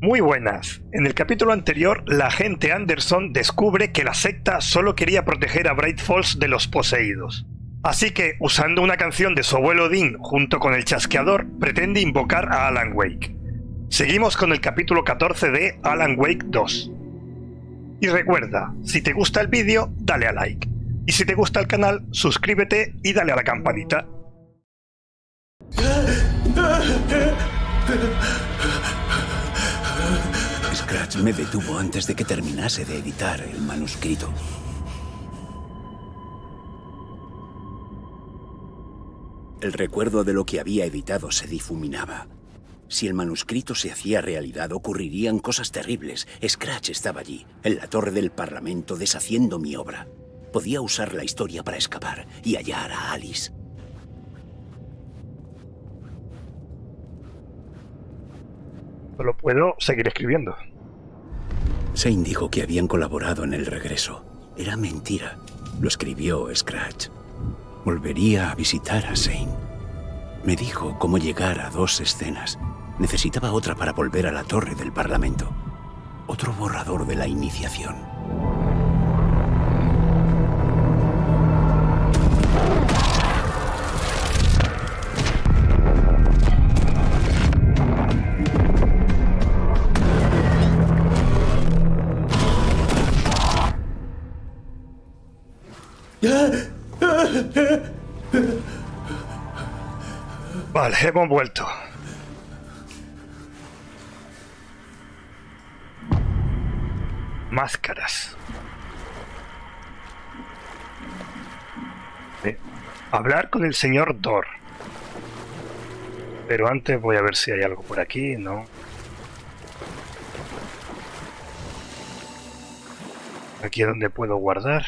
Muy buenas. En el capítulo anterior, la agente Anderson descubre que la secta solo quería proteger a Bright Falls de los poseídos. Así que, usando una canción de su abuelo Dean junto con el chasqueador, pretende invocar a Alan Wake. Seguimos con el capítulo 14 de Alan Wake 2. Y recuerda, si te gusta el vídeo, dale a like. Y si te gusta el canal, suscríbete y dale a la campanita. Scratch me detuvo antes de que terminase de editar el manuscrito. El recuerdo de lo que había editado se difuminaba. Si el manuscrito se hacía realidad, ocurrirían cosas terribles. Scratch estaba allí, en la torre del Parlamento, deshaciendo mi obra. Podía usar la historia para escapar y hallar a Alice. Solo puedo seguir escribiendo. Zane dijo que habían colaborado en el regreso. Era mentira. Lo escribió Scratch. Volvería a visitar a Zane. Me dijo cómo llegar a dos escenas. Necesitaba otra para volver a la torre del Parlamento. Otro borrador de la iniciación. Vale, hemos vuelto. Máscaras. Eh, hablar con el señor Dor. Pero antes voy a ver si hay algo por aquí, ¿no? Aquí es donde puedo guardar.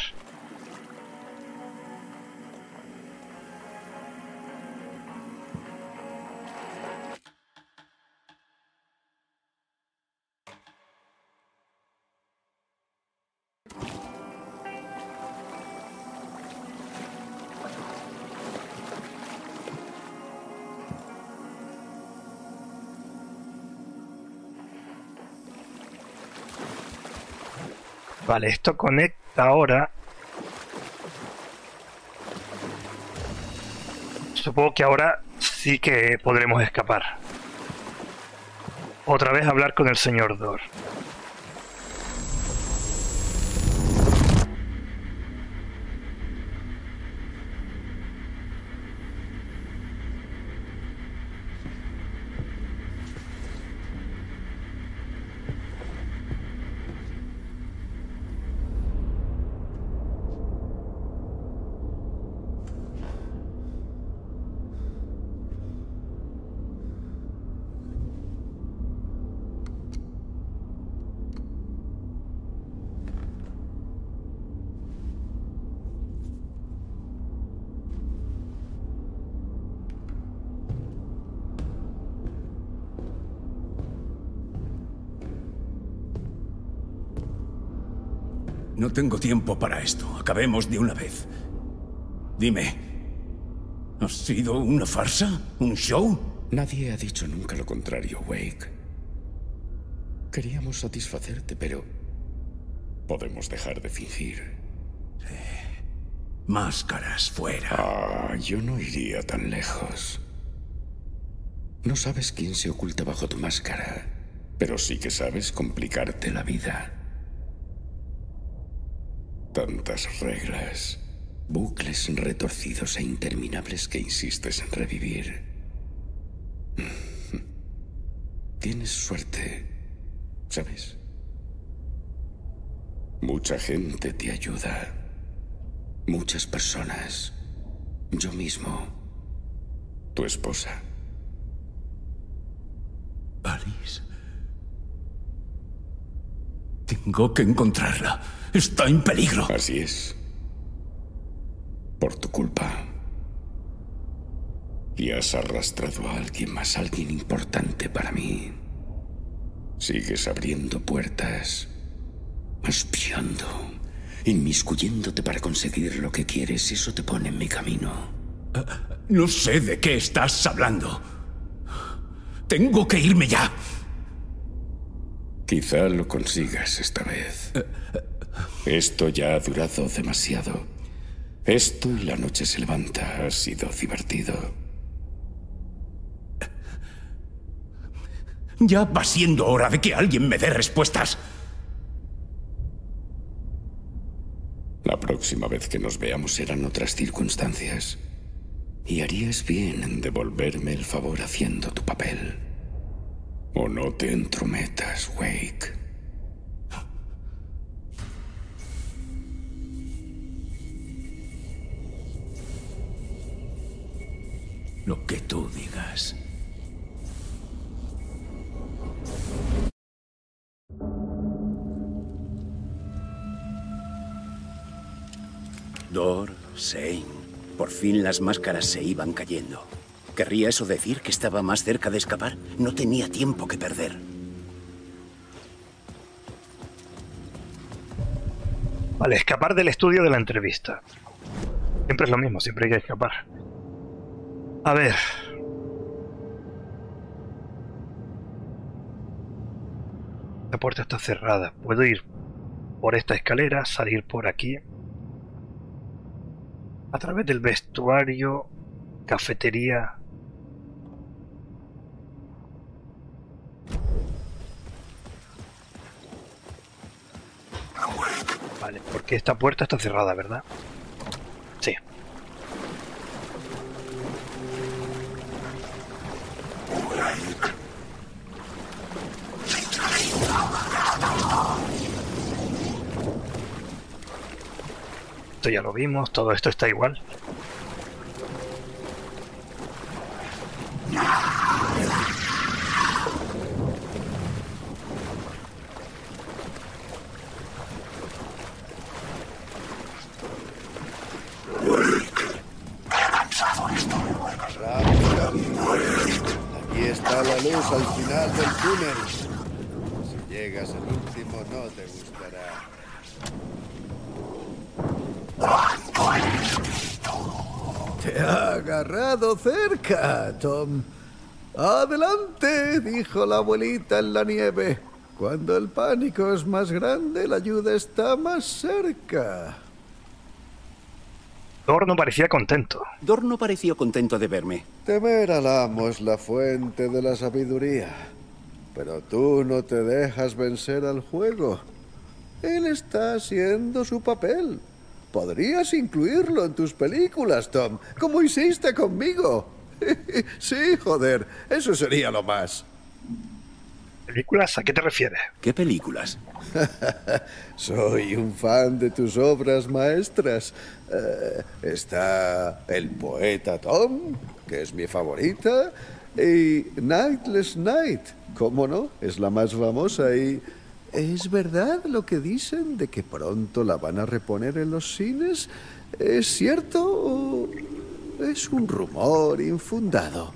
Vale, esto conecta ahora. Supongo que ahora sí que podremos escapar. Otra vez hablar con el señor Dor. No tengo tiempo para esto. Acabemos de una vez. Dime, ¿ha sido una farsa? ¿Un show? Nadie ha dicho nunca lo contrario, Wake. Queríamos satisfacerte, pero... Podemos dejar de fingir. Máscaras fuera. Ah, yo no iría tan lejos. No sabes quién se oculta bajo tu máscara, pero sí que sabes complicarte la vida. Tantas reglas, bucles retorcidos e interminables que insistes en revivir. Tienes suerte, ¿sabes? Mucha gente te ayuda. Muchas personas. Yo mismo. Tu esposa. Alice. Tengo que encontrarla. Está en peligro. Así es. Por tu culpa. Y has arrastrado a alguien más, alguien importante para mí. Sigues abriendo puertas, espiando, inmiscuyéndote para conseguir lo que quieres. Eso te pone en mi camino. No sé de qué estás hablando. Tengo que irme ya. Quizá lo consigas esta vez. Esto ya ha durado demasiado. Esto y la noche se levanta ha sido divertido. Ya va siendo hora de que alguien me dé respuestas. La próxima vez que nos veamos serán otras circunstancias. Y harías bien en devolverme el favor haciendo tu papel. O no te entrometas, Wake. Lo que tú digas. Dor, Sein. Por fin las máscaras se iban cayendo. ¿Querría eso decir que estaba más cerca de escapar? No tenía tiempo que perder. Vale, escapar del estudio de la entrevista. Siempre es lo mismo, siempre hay que escapar. A ver. La puerta está cerrada. Puedo ir por esta escalera, salir por aquí. A través del vestuario, cafetería. Vale, porque esta puerta está cerrada, ¿verdad? Sí. Esto ya lo vimos, todo esto está igual. Aquí está la luz al final del túnel. Si llegas al último no te gustará. Te ha agarrado cerca, Tom. Adelante, dijo la abuelita en la nieve. Cuando el pánico es más grande, la ayuda está más cerca. Thor no parecía contento. Dor no pareció contento de verme. Temer al amo es la fuente de la sabiduría. Pero tú no te dejas vencer al juego. Él está haciendo su papel. Podrías incluirlo en tus películas, Tom, como hiciste conmigo. sí, joder, eso sería lo más. ¿Películas? ¿A qué te refieres? ¿Qué películas? Soy un fan de tus obras maestras. Eh, está El poeta Tom, que es mi favorita, y Nightless Night, ¿cómo no? Es la más famosa y... ¿Es verdad lo que dicen de que pronto la van a reponer en los cines? ¿Es cierto o es un rumor infundado?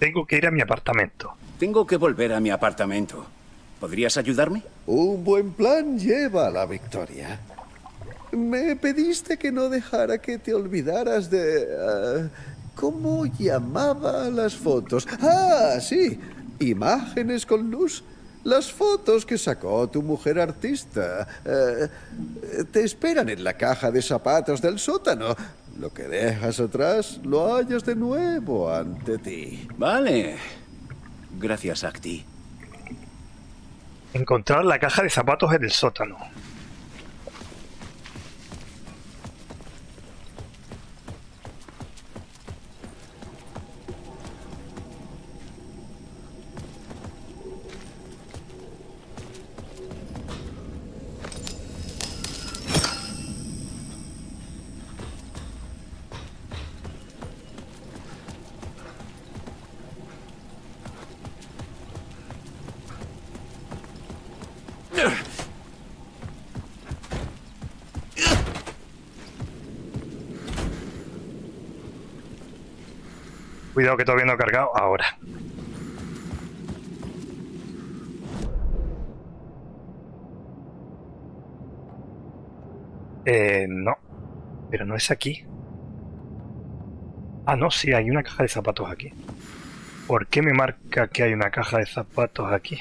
Tengo que ir a mi apartamento. Tengo que volver a mi apartamento. ¿Podrías ayudarme? Un buen plan lleva a la victoria. Me pediste que no dejara que te olvidaras de... ah, ¿Cómo llamaba las fotos? Ah, sí. Imágenes con luz. Las fotos que sacó tu mujer artista. Eh, te esperan en la caja de zapatos del sótano. Lo que dejas atrás lo hallas de nuevo ante ti. Vale. Gracias, Acti. Encontrar la caja de zapatos en el sótano. Cuidado que todavía no ha cargado. Ahora. Eh, no. Pero no es aquí. Ah, no, sí, hay una caja de zapatos aquí. ¿Por qué me marca que hay una caja de zapatos aquí?